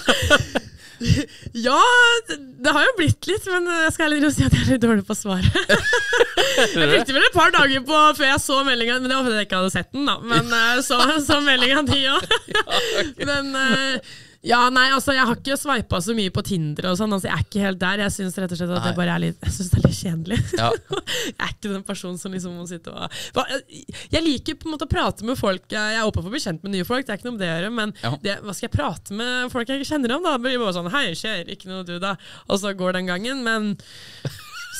Ja, det, har jo blitt litt, men jeg skal heller si at jeg er litt dårlig på å svare. Jeg brukte vel et par dager på før jeg så meldinga, men det var fordi jeg ikke hadde sett den, da. Men eh, så, så meldinga di òg. Men ja, nei, altså jeg har ikke sveipa så mye på Tinder og sånn. Altså, jeg er ikke helt der. Jeg syns rett og slett at det bare er litt Jeg synes det er litt kjedelig. Ja. Jeg er ikke den personen som liksom må sitte og Jeg liker på en måte å prate med folk. Jeg er åpen for å bli kjent med nye folk, det er ikke noe om det å gjøre. Men Ja. det, hva skal jeg prate med folk jeg ikke kjenner om? da? Det blir bare sånn Hei, skjer, ikke noe du, da. Og så går den gangen. Men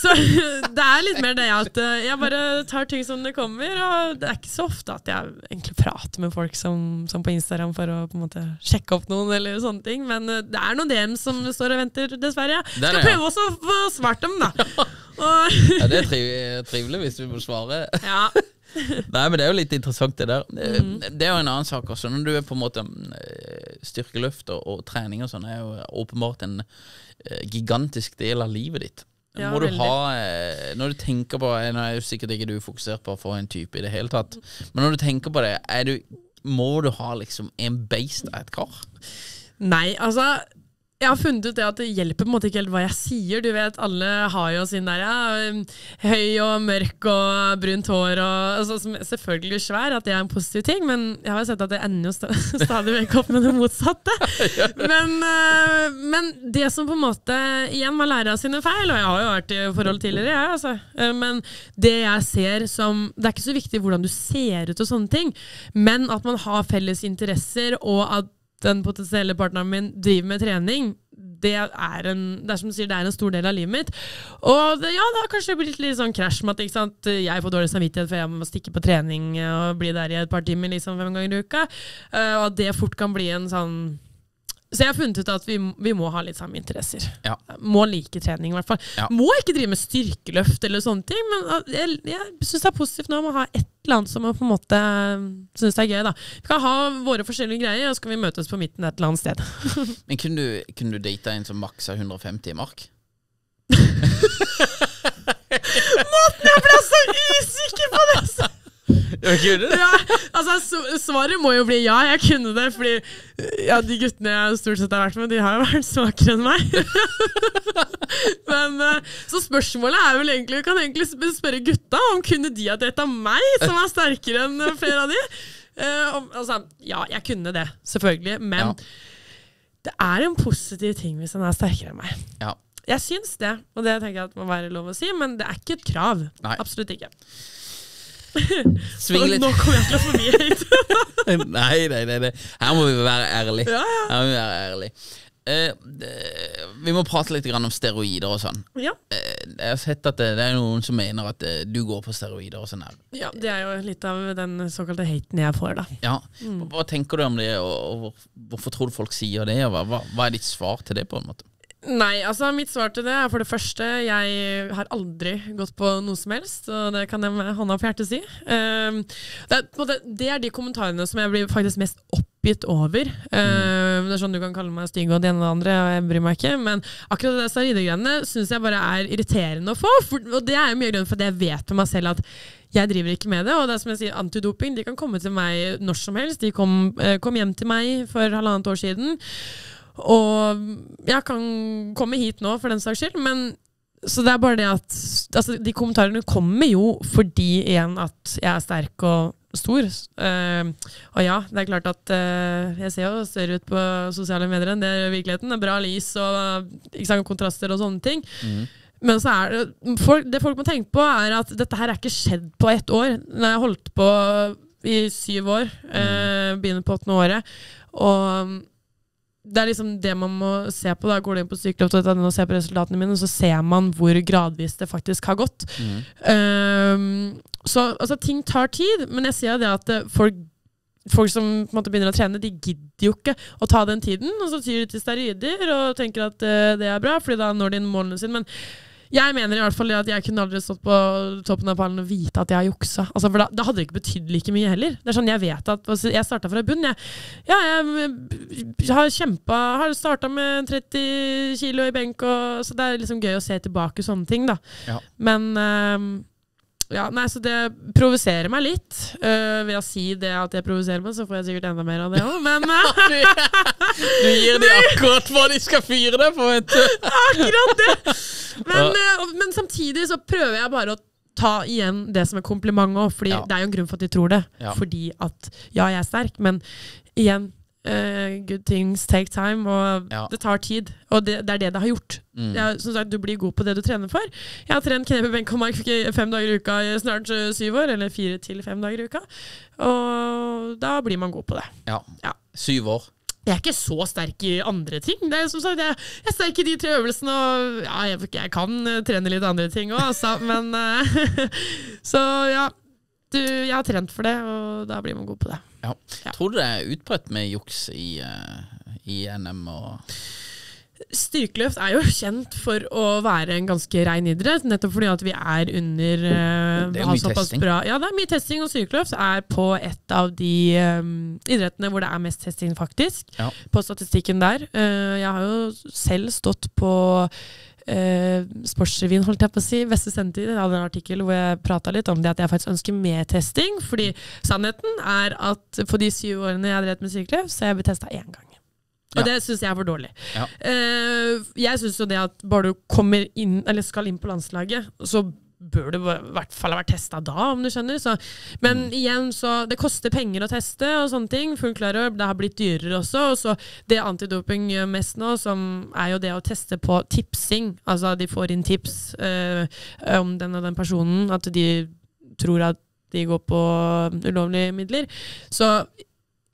så det er litt mer det at eh, jeg bare tar ting som det kommer. Og det er ikke så ofte at jeg egentlig prater med folk som, som på Instagram for å på en måte sjekke opp noen eller sånne ting. Men eh, det er noen DM som står og venter, dessverre. Er Skal prøve også å få svart dem, da. Ja, det er triv trivelig hvis vi må svare. ja. Nei, men det er jo litt interessant det der. Eh, Mhm. Det er jo en annen sak også. Når du er på en måte styrkeløft og, og trening og sånn, er jo åpenbart en gigantisk del av livet ditt. Ja, Må du veldig. ha eh, Når du tenker på Nå er jo sikkert ikke du fokusert på få en type i det hele tatt, men når du tenker på det, du må du ha liksom en beist av et kar? Nei, altså jeg har funnet ut det at det hjelper på en måte ikke helt hva jeg sier. Du vet, Alle har jo sin der ja, um, høy og mørk og brunt hår og altså, som Selvfølgelig svær, at det er en positiv ting, men jeg har jo sett at det ender jo st stadig vekk opp med det motsatte. Men, øh, men det som på en måte Igjen, var lærer av sine feil, og jeg har jo vært i forhold tidligere, jeg, altså. Eh, Men det jeg ser som Det er ikke så viktig hvordan du ser ut og sånne ting, men at man har felles interesser, og at den potensielle partneren min driver med trening, det er, en, det er som du sier, det er en stor del av livet mitt. Og det, ja, har kanskje blitt litt sånn krasj med at ikke sant? jeg får dårlig samvittighet for jeg må stikke på trening og bli der i et par timer liksom fem ganger i uka. eh, og at det fort kan bli en sånn Så jeg har funnet ut at vi, vi må ha litt samme interesser. Ja. Må like trening, i hvert fall. Ja. Må ikke drive med styrkeløft eller sånne ting, men jeg, jeg syns det er positivt nå å ha et eller annet som man på en måte syns er gøy. da. Vi kan ha våre forskjellige greier, og så kan vi møtes på midten et eller annet sted. Men kunne du, kunne du data en som maksa 150 i mark? Jeg ble så usikker på det! Ja, kunne det? Ja, altså, svaret må jo bli ja, jeg kunne det, fordi ja, de guttene jeg stort sett har vært med, de har jo vært svakere enn meg. Men, eh, så spørsmålet er vel egentlig kan egentlig spørre gutta om kunne de ha data meg, som er sterkere enn flere av de. Eh, altså, ja, jeg kunne det, selvfølgelig, men Ja. det er en positiv ting hvis han er sterkere enn meg. Ja. Jeg syns det, og det tenker jeg at må være lov å si, men det er ikke et krav. Nei. Absolutt ikke. Sving litt Nå kommer jeg til å få mye hate. Nei, nei, nei, nei. Her må vi være ærlige. Ja, ja. Her må vi være ærlige. Eh, det- vi må prate litt grann om steroider og sånn. Ja. Eh, jeg har sett at det, det er noen som mener at eh, du går på steroider og sånn her. Ja, det er jo litt av den såkalte haten jeg får, da. Ja. Mm. Hva, tenker du om det, og, og hvorfor tror du folk sier det? Og hva, hva er ditt svar til det, på en måte? Nei, altså mitt svar til det er for det første Jeg har aldri gått på noe som helst, og det kan jeg med hånda på hjertet si. Um, det, er, det er de kommentarene som jeg blir faktisk mest oppgitt over. Um, det er sånn Du kan kalle meg stygg og det ene og det andre, og jeg bryr meg ikke, men akkurat det steroidegreiene syns jeg bare er irriterende å få. For, og det er jo mye grunn for at jeg vet med meg selv at jeg driver ikke med det. Og det er som jeg sier, antidoping de kan komme til meg når som helst. De kom, eh, kom hjem til meg for halvannet år siden. Og jeg kan komme hit nå, for den saks skyld, men så det er bare det at altså, De kommentarene kommer jo fordi igjen at jeg er sterk og stor. Uh, og ja, det er klart at uh, jeg ser jo større ut på sosiale medier enn det er i virkeligheten. Det er bra lys og ikke sant, kontraster og sånne ting. Men så er det, folk, det folk må tenke på, er at dette her er ikke skjedd på ett år. Når jeg holdt på i syv år, uh, begynner på åttende året, og det er liksom det man må se på. Da går du inn på sykkelhopp.no og ser på resultatene mine, så ser man hvor gradvis det faktisk har gått. Ehm, så altså, ting tar tid, men jeg sier det at eh, folk, folk som på en måte begynner å trene, de gidder jo ikke å ta den tiden. Og så tyr de til steroider og tenker at uh, det er bra, fordi da når de målene sine. Men Jeg mener i hvert fall at jeg kunne aldri stått på toppen av pallen og vite at jeg har juksa. Altså, for da, da hadde det ikke betydd like mye heller. Det er sånn, Jeg vet at altså, Jeg starta fra bunnen, Jeg, ja, jeg har kjempa Har starta med 30 kilo i benk, og, så det er liksom gøy å se tilbake sånne ting, da. Ja. Men ehm, ja, nei, så det provoserer meg litt. Uh, ved å si det at jeg provoserer meg, så får jeg sikkert enda mer av det òg, men øh, Du gir dem akkurat hva de skal fyre deg på, vet du. akkurat det! Men, øh, men samtidig så prøver jeg bare å ta igjen det som er kompliment òg, Fordi Ja. det er jo en grunn for at de tror det. Ja. Fordi at ja, jeg er sterk, men igjen uh, Good things take time, og Ja. det tar tid. Og det, det er det det har gjort. Mm. Jeg, som sagt, du blir god på det du trener for. Jeg har trent knebøy, benk og mark fem dager i uka i snart øh, syv år, eller fire til fem dager i uka. Og da blir man god på det. Ja. Ja. Syv år. Jeg er ikke så sterk i andre ting. Det er som sagt, jeg, er sterk i de tre øvelsene, og ja, jeg, jeg kan øh, trene litt andre ting òg, altså, men øh, Så ja. Du, jeg har trent for det, og da blir man god på det. Ja. Ja. Tror du det er utbredt med juks i, eh, i NM og Styrkeløft er jo kjent for å være en ganske rein idrett, nettopp fordi at vi er under uh, Det er jo mye testing. Bra. Ja, det er mye testing, og styrkeløft er på et av de um, idrettene hvor det er mest testing, faktisk. Ja. På statistikken der. Uh, jeg har jo selv stått på uh, Sportsrevyen, holdt jeg på å si, Beste sendetid. Hadde en artikkel hvor jeg prata litt om det at jeg faktisk ønsker mer testing. Fordi sannheten er at på de syv årene jeg har drevet med styrkeløft, så har jeg blitt testa én gang. Og Ja. det syns jeg er for dårlig. Ja. Uh, jeg syns jo det at bare du kommer inn, eller skal inn på landslaget, så bør det i hvert fall ha vært testa da, om du skjønner. Så, men Mm. igjen, så det koster penger å teste og sånne ting. Fullt klar over, det har blitt dyrere også. Og så det antidoping gjør mest nå, som er jo det å teste på tipsing. Altså de får inn tips uh, om den og den personen, at de tror at de går på ulovlige midler. Så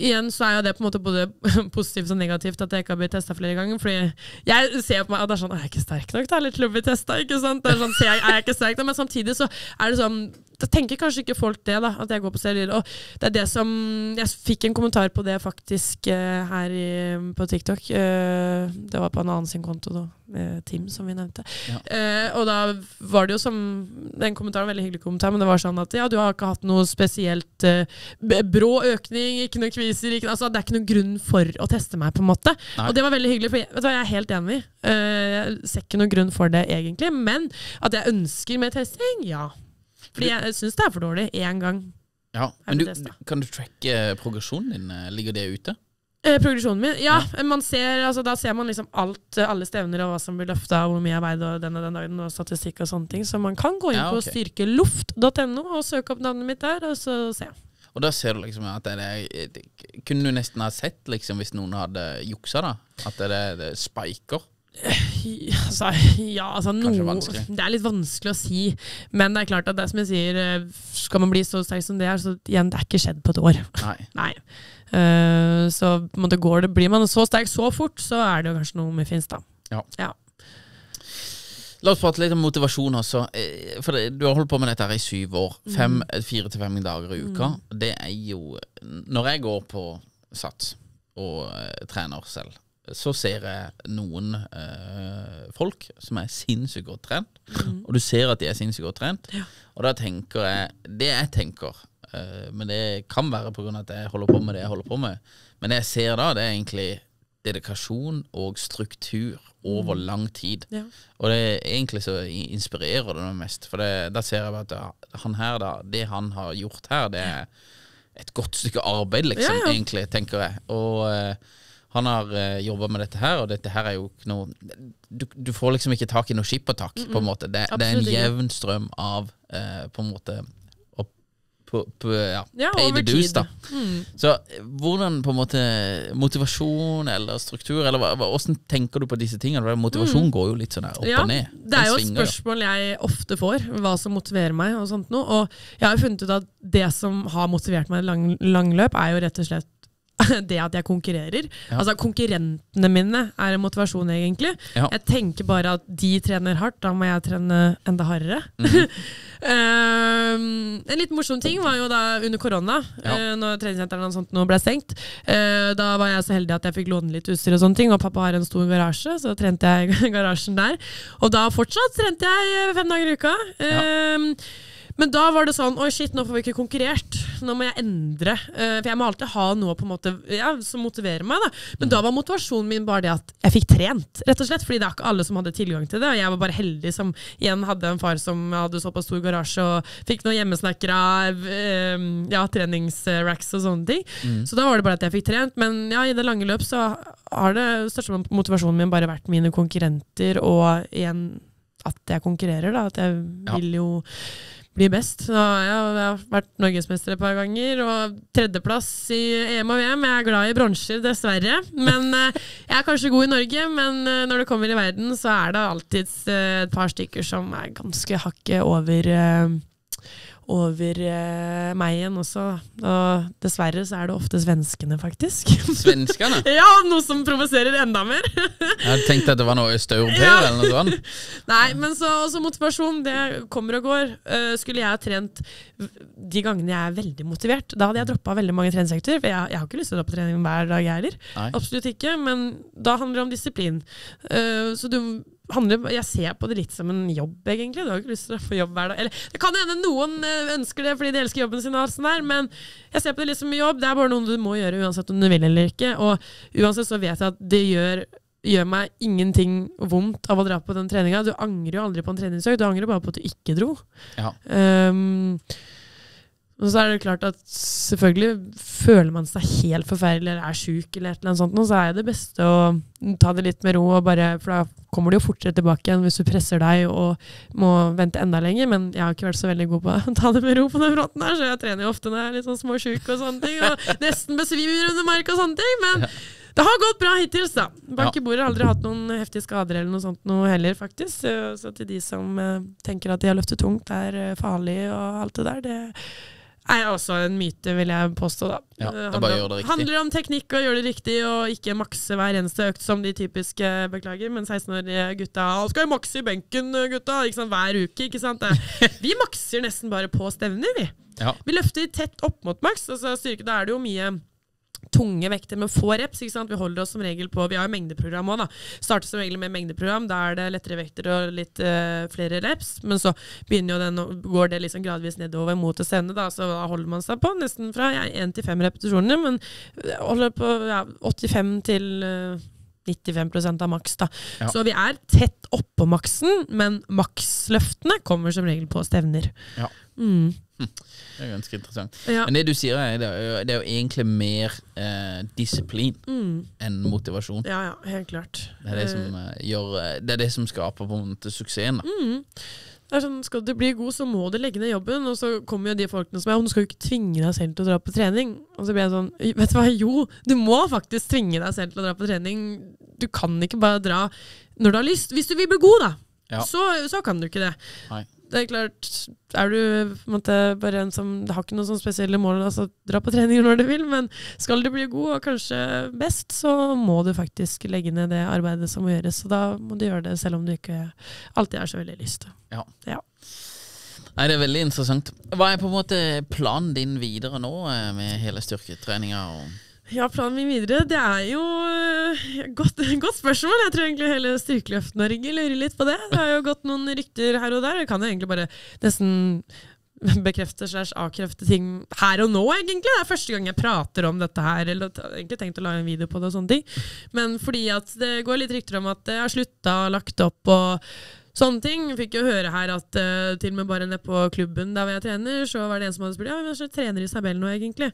igjen så er jo det på en måte både positivt og negativt at jeg ikke har blitt testa flere ganger. Fordi jeg ser på meg at det er sånn Er jeg ikke sterk nok da, eller til å bli testa? Ikke sant? Det er sånn, er jeg ikke sterk da? Men samtidig så er det sånn Da tenker kanskje ikke folk det, da, at jeg går på serier. Og det er det som Jeg fikk en kommentar på det faktisk uh, her i, på TikTok. Uh, det var på en annen sin konto, da. eh, Tim, som vi nevnte. Ja. Uh, og da var det jo som Den kommentaren var en veldig hyggelig kommentar, men det var sånn at ja, du har ikke hatt noe spesielt brå økning, ikke noe kviser ikke, altså, Det er ikke noen grunn for å teste meg, på en måte. Nei. Og det var veldig hyggelig, for jeg, vet du, jeg er helt enig. Jeg ser ikke noen grunn for det, egentlig. Men at jeg ønsker mer testing, ja. Fordi jeg syns det er for dårlig én gang. Ja, Er men du, kan du tracke progresjonen din? eh, Ligger det ute? Eh, progresjonen min? Ja, man ser, altså, da ser man liksom alt, eh, alle stevner og hva som blir løfta, hvor mye jeg veide og den og den dagen, og statistikk og sånne ting. Så man kan gå inn Ja, på styrkeluft.no og søke opp navnet mitt der, og så se. Og da ser du liksom at det er Kunne du nesten ha sett liksom hvis noen hadde juksa, da? At det, det spiker? Altså, ja, altså noe. Det er litt vanskelig å si. Men det er klart at det er som jeg sier, eh, skal man bli så sterk som det er, så igjen, det er ikke skjedd på et år. Nei. Nei. Uh, så en går det, blir man så sterk så fort, så er det jo kanskje noe med Finns, da. La oss prate litt om motivasjon også. Eh, For det, du har holdt på med dette her i syv år. Fem, Fire til fem dager i uka. Det er jo Når jeg går på Sats og trener selv, så ser jeg noen eh, folk som er sinnssykt godt trent. Og du ser at de er sinnssykt godt trent. Ja. Og da tenker jeg Det jeg tenker, eh, men det kan være pga. at jeg holder på med det jeg holder på med, men det jeg ser da, det er egentlig dedikasjon og struktur over lang tid. Ja. Og det er egentlig så inspirerer det meg mest. For det, da ser jeg at han her, da, det han har gjort her, det er et godt stykke arbeid, liksom, ja. egentlig, tenker jeg. Og eh, han har uh, jobba med dette her, og dette her er jo ikke noe Du, du får liksom ikke tak i noe skippertak, på en måte. Det, det er en jevn strøm av uh, på en måte opp, på, på, ja, Ja, pay the dues, tid. Mm. Så eh, hvordan på en måte motivasjon eller struktur, eller hvordan tenker du på disse tingene? Motivasjon går jo litt sånn opp Mm. Ja, og ned. Det er jo et spørsmål jeg ofte får, hva som motiverer meg. Og sånt noe. Og jeg har jo funnet ut at det som har motivert meg i lang, langløp, er jo rett og slett det at jeg konkurrerer. Ja. Altså Konkurrentene mine er en motivasjon, egentlig. Ja. Jeg tenker bare at de trener hardt, da må jeg trene enda hardere. Mhm. Um, en litt morsom ting var jo da under korona, Ja. uh, når treningssentrene og sånt nå ble stengt. Uh, da var jeg så heldig at jeg fikk låne litt utstyr og sånne ting, og pappa har en stor garasje, så trente jeg i garasjen der. Og da fortsatt trente jeg fem dager i uka. Um, men da var det sånn Oi, shit, nå får vi ikke konkurrert. Nå må jeg endre. Uh, for jeg må alltid ha noe på en måte ja, som motiverer meg. da Men da var motivasjonen min bare det at jeg fikk trent. Rett og slett Fordi det er ikke alle som hadde tilgang til det. Og jeg var bare heldig som igjen hadde en far som hadde såpass stor garasje og fikk noen hjemmesnekra uh, ja, treningsracks og sånne ting. Så da var det bare at jeg fikk trent. Men ja, i det lange løp så har det største motivasjonen min bare vært mine konkurrenter, og igjen at jeg konkurrerer. da At jeg Ja. vil jo bli best. Så jeg har vært norgesmester et par ganger, og tredjeplass i EM og VM. Jeg er glad i bronser, dessverre. Men eh, Jeg er kanskje god i Norge, men eh, når det kommer i verden, så er det alltid et par stykker som er ganske hakket over eh, over eh, meg igjen også. Og dessverre så er det ofte svenskene, faktisk. Svenskene? ja, noe som provoserer enda mer. Jeg hadde tenkt at det var noe østeuropeer Ja. eller noe sånt. Nei, men så også motivasjon. Det kommer og går. Uh, skulle jeg ha trent de gangene jeg er veldig motivert, da hadde jeg droppa veldig mange treningsøkter. For jeg, jeg har ikke lyst til å dra på trening hver dag, jeg heller. Absolutt ikke. Men da handler det om disiplin. Uh, så du handler, jeg ser på det litt som en jobb, egentlig. Du har ikke lyst til å få jobb hver dag. Eller det kan hende noen eh, ønsker det fordi de elsker jobben sin, og sånn der, men jeg ser på det litt som en jobb. Det er bare noe du må gjøre uansett om du vil eller ikke. Og uansett så vet jeg at det gjør gjør meg ingenting vondt av å dra på den treninga. Du angrer jo aldri på en treningsøkt, du angrer bare på at du ikke dro. Ja. Um, og så er det klart at selvfølgelig føler man seg helt forferdelig eller er sjuk, eller et eller annet sånt, nå, så er det beste å ta det litt med ro, og bare, for da kommer du jo fortere tilbake igjen hvis du presser deg og må vente enda lenger. Men jeg har ikke vært så veldig god på å ta det med ro på den fronten her, så jeg trener jo ofte når jeg er litt sånn småsjuk og sånne ting, og nesten besvimer under mark og sånne ting. Men det har gått bra hittils, da. Bank i bordet har aldri hatt noen heftige skader eller noe sånt noe heller, faktisk. Så, så til de som eh, tenker at de har løftet tungt, er eh, farlig og alt det der, det er også en myte, vil jeg påstå. da. Ja, Det det er handler bare gjør det riktig. handler om teknikk og gjøre det riktig, og ikke makse hver eneste økt som de typiske beklager. Men 16-årige gutta «Å, 'Skal jo makse i benken, gutta?' Ikke sant? Hver uke. ikke sant? Vi makser nesten bare på stevner, vi. Ja. Vi løfter tett opp mot maks. Altså styrke, da er det jo mye tunge vekter med få reps. ikke sant? Vi holder oss som regel på Vi har jo mengdeprogram òg, da. Starter som regel med mengdeprogram. Da er det lettere vekter og litt uh, flere reps. Men så begynner jo den, går det liksom gradvis nedover mot det sende, da. Så da holder man seg på nesten fra ja, 1 til 5 repetisjoner. Men eh, holder på ja, 85 til eh, 95% av maks, da. Ja. Så vi er tett oppå maksen, men maksløftene kommer som regel på stevner. Ja. Mm. Det er ganske interessant. Ja. Men det du sier, er, det er jo, egentlig mer eh, disiplin Mm. enn motivasjon. ja, ja, helt klart. Det er det som, eh, gjør, eh, det er det som skaper på en måte suksessen. Da. Mm. Det er sånn, Skal du bli god, så må du legge ned jobben. Og så kommer jo de folkene som er Du skal jo ikke tvinge deg selv til å dra på trening. Og så blir jeg sånn Vet du hva, jo, du må faktisk tvinge deg selv til å dra på trening. Du kan ikke bare dra når du har lyst. Hvis du vil bli god, da, Ja. så, så kan du ikke det. Nei. Det er klart, er du på en måte bare en som har ikke noen sånne spesielle mål, altså dra på treninger når du vil, men skal du bli god og kanskje best, så må du faktisk legge ned det arbeidet som må gjøres. Og da må du gjøre det selv om du ikke alltid har så veldig lyst. Nei, Det er veldig interessant. Hva er på en måte planen din videre nå eh, med hele styrketreninga? Og Ja, planen min videre, det er jo øh, godt, godt spørsmål. Jeg tror egentlig hele Styrkeløft-Norge lurer litt på det. Det har jo gått noen rykter her og der. Jeg kan jo egentlig bare nesten bekrefte slash avkrefte ting her og nå, egentlig. Det er første gang jeg prater om dette her. Eller t- egentlig tenkt å lage en video på det og sånne ting. Men fordi at det går litt rykter om at jeg har slutta og lagt opp og Sånne ting. Fikk jo høre her at uh, til og med bare nede på klubben der jeg trener, så var det en som hadde spurt ja, men så trener Isabel nå, egentlig.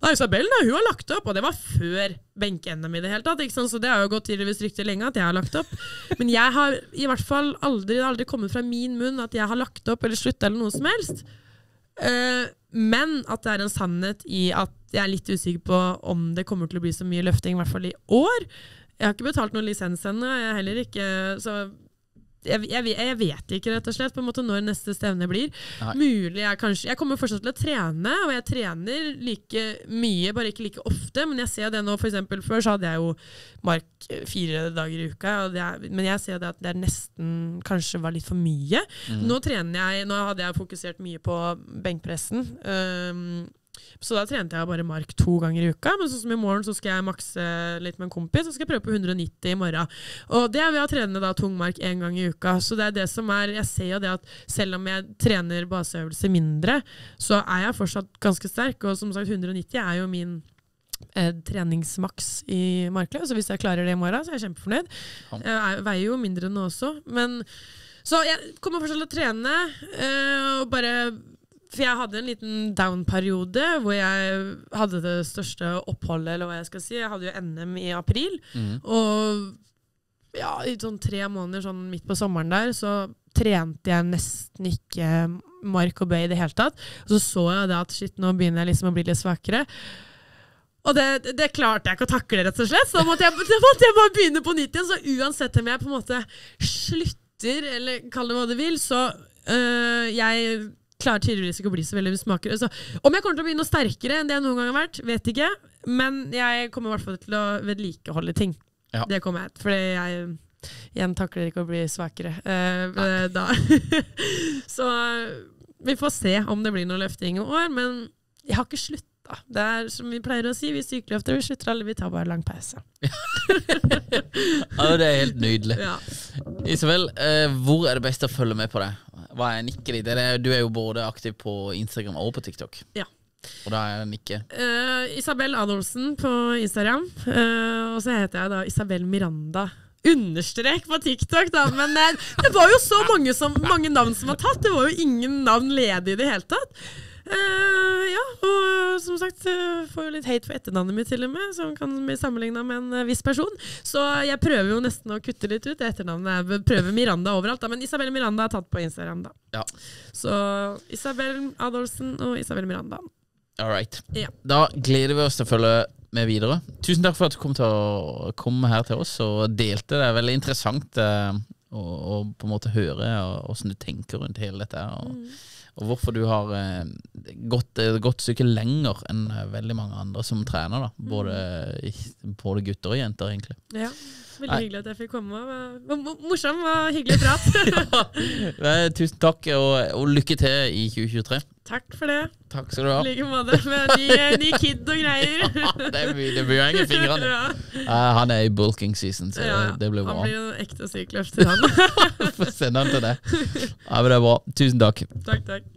Da, Isabel da, hun har lagt opp, og det var før benke-NM i det hele tatt. Ikke sant? Så det har jo gått tydeligvis rykter lenge at jeg har lagt opp. Men jeg har i hvert fall aldri, aldri kommet fra min munn at jeg har lagt opp eller slutta eller noe som helst. Uh, men at det er en sannhet i at jeg er litt usikker på om det kommer til å bli så mye løfting, i hvert fall i år. Jeg har ikke betalt noen lisens ennå, jeg heller ikke, så jeg, jeg, jeg vet ikke, rett og slett, på en måte når neste stevne blir. Nei. Mulig jeg kanskje Jeg kommer fortsatt til å trene, og jeg trener like mye, bare ikke like ofte. Men jeg ser det nå, for eksempel Før så hadde jeg jo mark fire dager i uka, er, men jeg ser det at det er nesten kanskje var litt for mye. Nå trener jeg Nå hadde jeg fokusert mye på benkpressen. Um, så da trente jeg bare mark to ganger i uka. Men sånn som i morgen så skal jeg makse litt med en kompis, så skal jeg prøve på 190 i morgen. Og det er ved å trene da tung mark én gang i uka. Så det er det som er Jeg ser jo det at selv om jeg trener baseøvelser mindre, så er jeg fortsatt ganske sterk. Og som sagt, 190 er jo min eh, treningsmaks i markløp. Så hvis jeg klarer det i morgen, så er jeg kjempefornøyd. Jeg veier jo mindre nå også, men Så jeg kommer fortsatt til å trene, eh, og bare for jeg hadde en liten down-periode hvor jeg hadde det største oppholdet, eller hva jeg skal si. Jeg hadde jo NM i april. Mm. Og ja, i sånn tre måneder sånn midt på sommeren der, så trente jeg nesten ikke mark og bøy i det hele tatt. Og så så jeg det at shit, nå begynner jeg liksom å bli litt svakere. Og det, det klarte jeg ikke å takle, rett og slett. Så da måtte jeg, da måtte jeg bare begynne på nytt igjen. Så uansett om jeg på en måte slutter, eller kall det hva du vil, så øh, jeg klarer tydeligvis ikke å bli så veldig smakere. Så om jeg kommer til å bli noe sterkere enn det jeg noen gang har vært, vet ikke. Men jeg kommer i hvert fall til å vedlikeholde ting. Ja. Det kommer jeg til. Fordi jeg igjen takler ikke å bli svakere Uh, da. så vi får se om det blir noe løfting i år. Men jeg har ikke slutta. Det er som vi pleier å si, vi sykeløfter, vi slutter alle, vi tar bare lang pause. Ja, det er helt nydelig. Ja. Isabel, eh, hvor er det best å følge med på deg? Hva er? Er det- Du er jo både aktiv på Instagram og på TikTok. Ja. Og da er nikket Uh, Isabel Adolfsen på Instagram. Uh, og så heter jeg da Isabel Miranda. Understrek på TikTok, da. Men eh, det var jo så mange, som, mange navn som var tatt. Det var jo ingen navn ledige i det hele tatt. Eh, ja, og som sagt eh, får jo litt hate for etternavnet mitt til og med, som kan bli sammenligna med en eh, viss person. Så jeg prøver jo nesten å kutte litt ut etternavnet. Jeg prøver Miranda overalt, da. Men Isabel Miranda er tatt på Instagram, da. Ja. Så Isabel Adolfsen og Isabel Miranda. All right. Ja. Da gleder vi oss til å følge med videre. Tusen takk for at du kom til å komme her til oss og delte. Det er veldig interessant eh, å, å på en måte høre åssen du tenker rundt hele dette. Og, Og, og hvorfor du har eh, gått et godt stykke lenger enn eh, veldig mange andre som trener. da Både, i- både gutter og jenter, egentlig. Ja, Veldig Nei. hyggelig at jeg fikk komme. Det var mo- Morsom og hyggelig prat. ja. Tusen takk, og, og lykke til i 2023. Takk for det. Takk skal du ha. I like måte. Med ny, ny kid og greier. det det blir jo i fingrene. Ja. Eh, han er i bulking season, så Ja, det blir bra. Han blir jo en ekte til han. Få sende han til det. Ja, men det er bra. Tusen takk. takk, takk.